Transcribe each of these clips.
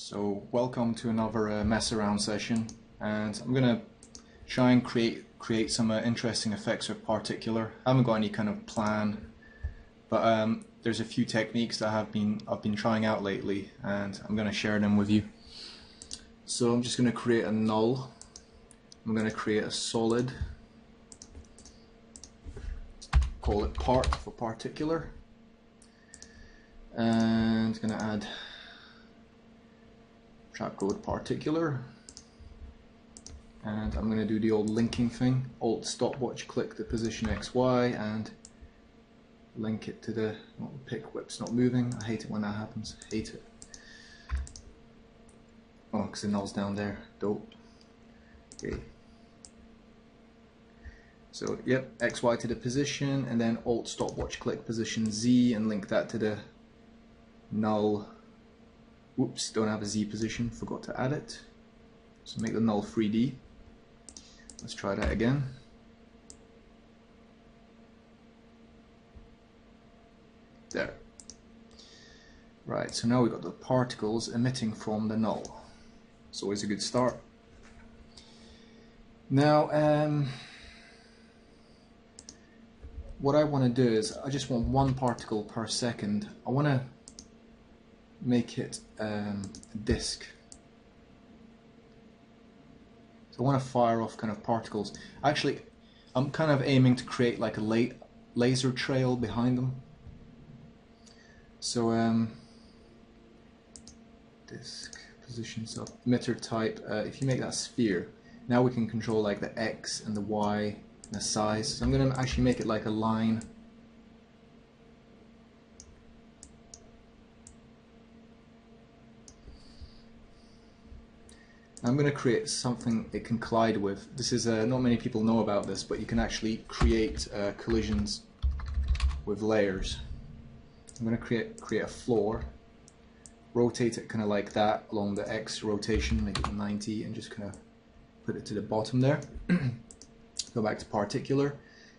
So welcome to another uh, mess around session and I'm gonna try and create create some uh, interesting effects with particular. I haven't got any kind of plan but um, there's a few techniques that have been I've been trying out lately and I'm gonna share them with you. So I'm just gonna create a null. I'm gonna create a solid. Call it part for particular and gonna add Trapcode particular. And I'm going to do the old linking thing. Alt stopwatch click the position XY and link it to the well, pick whip's not moving. I hate it when that happens. Hate it. Oh because the null's down there. Dope. Okay. So yep XY to the position and then alt stopwatch click position Z and link that to the null Whoops, don't have a Z position, forgot to add it. So make the null 3D. Let's try that again. There. Right, so now we've got the particles emitting from the null. It's always a good start. Now, um, what I want to do is, I just want one particle per second. I want to make it um, a disk. So I want to fire off kind of particles. Actually, I'm kind of aiming to create like a la laser trail behind them. So um, disk position so emitter type. Uh, if you make that sphere, now we can control like the x and the y and the size. So I'm going to actually make it like a line I'm going to create something it can collide with. This is uh, not many people know about this, but you can actually create uh, collisions with layers. I'm going to create create a floor, rotate it kind of like that along the X rotation, make it 90, and just kind of put it to the bottom there. go back to particular.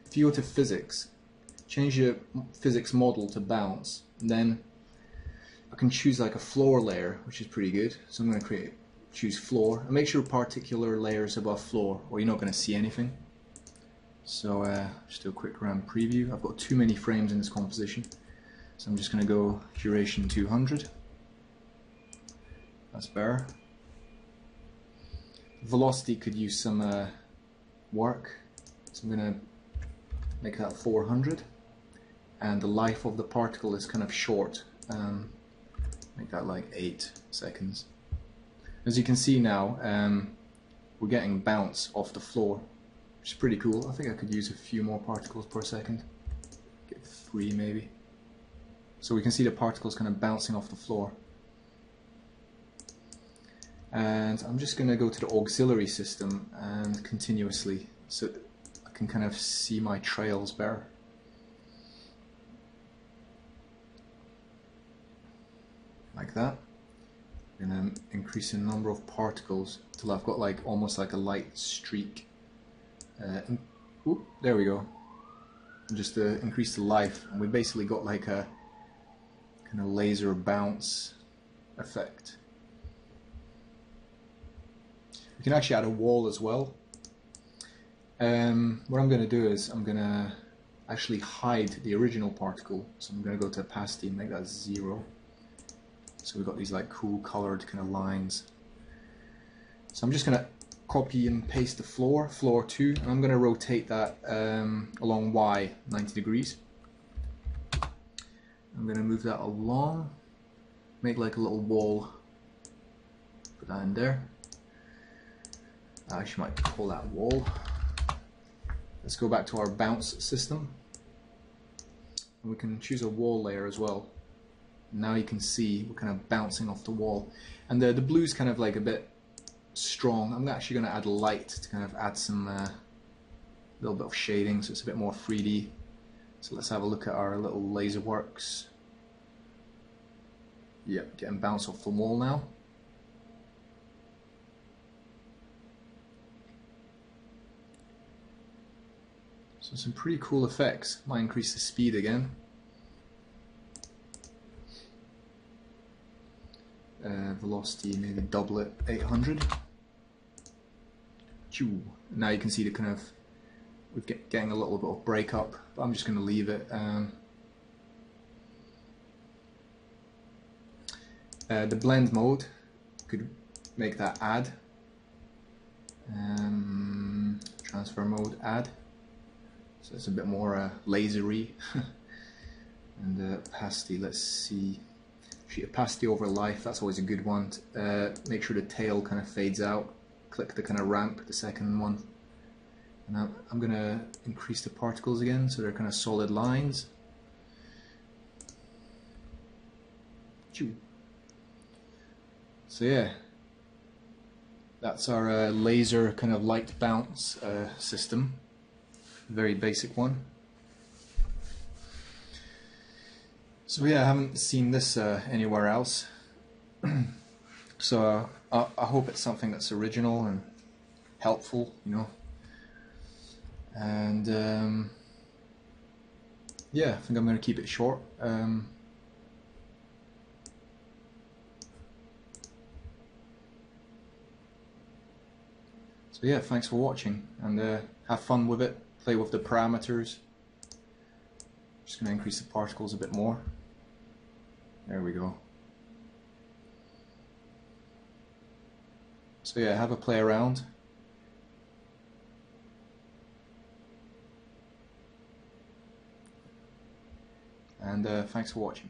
If you go to physics, change your physics model to bounce, then I can choose like a floor layer, which is pretty good. So I'm going to create choose floor. And make sure particular layers above floor or you're not going to see anything. So uh, just do a quick RAM preview. I've got too many frames in this composition. So I'm just going to go duration 200 that's better. Velocity could use some uh, work. So I'm going to make that 400 and the life of the particle is kind of short. Um, make that like 8 seconds as you can see now, um, we're getting bounce off the floor, which is pretty cool. I think I could use a few more particles per second. Get three maybe. So we can see the particles kind of bouncing off the floor. And I'm just going to go to the auxiliary system and continuously, so I can kind of see my trails better. Like that and then increase the number of particles till I've got like almost like a light streak. Uh, and, whoop, there we go. And just to increase the life, and we basically got like a kind of laser bounce effect. We can actually add a wall as well. Um, what I'm going to do is I'm going to actually hide the original particle. So I'm going to go to opacity and make that zero. So we've got these like cool colored kind of lines. So I'm just going to copy and paste the floor, floor 2, and I'm going to rotate that um, along Y 90 degrees. I'm going to move that along, make like a little wall, put that in there. I actually might call that wall. Let's go back to our bounce system. And we can choose a wall layer as well now you can see we're kind of bouncing off the wall. And the, the blue's kind of like a bit strong. I'm actually going to add light to kind of add some uh, little bit of shading so it's a bit more 3D so let's have a look at our little laser works. Yep getting bounce off the wall now. So some pretty cool effects. Might increase the speed again uh, velocity, maybe double it, 800. Choo. Now you can see the kind of, we're get, getting a little bit of breakup, but I'm just going to leave it. Um, uh, the blend mode could make that add. Um, transfer mode add. So it's a bit more uh, lasery. and uh, opacity, let's see. Sheet opacity over life, that's always a good one. Uh, make sure the tail kind of fades out. Click the kind of ramp, the second one. And I'm, I'm going to increase the particles again so they're kind of solid lines. So yeah, that's our uh, laser kind of light bounce uh, system. Very basic one. So yeah, I haven't seen this uh, anywhere else. so uh, I, I, hope it's something that's original and helpful, you know. And um, yeah, I think I'm going to keep it short. Um, So yeah, thanks for watching and uh, have fun with it. Play with the parameters. Just going to increase the particles a bit more. There we go. So yeah, have a play around. And uh, thanks for watching.